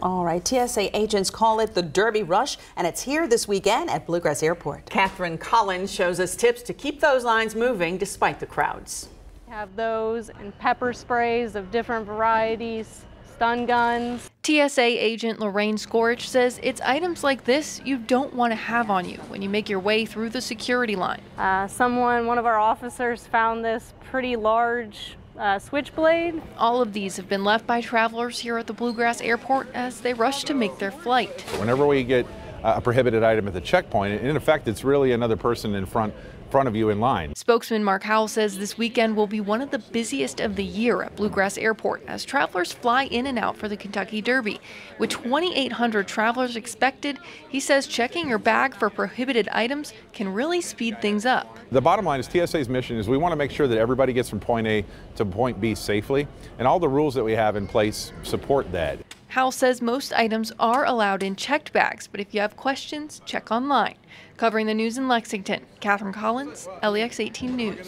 All right, TSA agents call it the Derby Rush, and it's here this weekend at Bluegrass Airport. Catherine Collins shows us tips to keep those lines moving despite the crowds. Have those and pepper sprays of different varieties, stun guns. TSA agent Lorraine Scorich says it's items like this you don't want to have on you when you make your way through the security line. Uh, someone, one of our officers, found this pretty large uh, switchblade. All of these have been left by travelers here at the Bluegrass Airport as they rush to make their flight. Whenever we get a prohibited item at the checkpoint, in effect, it's really another person in front front of you in line. Spokesman Mark Howell says this weekend will be one of the busiest of the year at Bluegrass Airport as travelers fly in and out for the Kentucky Derby. With 2,800 travelers expected, he says checking your bag for prohibited items can really speed things up. The bottom line is TSA's mission is we want to make sure that everybody gets from point A to point B safely, and all the rules that we have in place support that. Howell says most items are allowed in checked bags, but if you have questions, check online. Covering the news in Lexington, Catherine Collins, LEX 18 News.